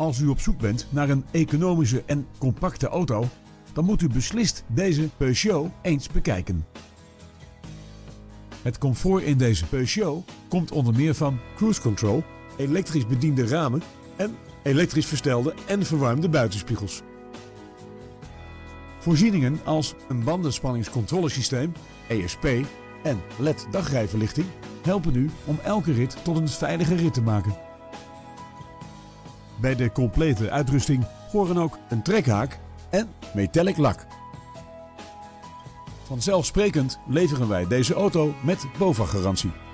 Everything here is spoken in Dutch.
Als u op zoek bent naar een economische en compacte auto, dan moet u beslist deze Peugeot eens bekijken. Het comfort in deze Peugeot komt onder meer van cruise control, elektrisch bediende ramen en elektrisch verstelde en verwarmde buitenspiegels. Voorzieningen als een bandenspanningscontrolesysteem, ESP en LED dagrijverlichting helpen u om elke rit tot een veilige rit te maken. Bij de complete uitrusting horen ook een trekhaak en metallic lak. Vanzelfsprekend leveren wij deze auto met BOVAG-garantie.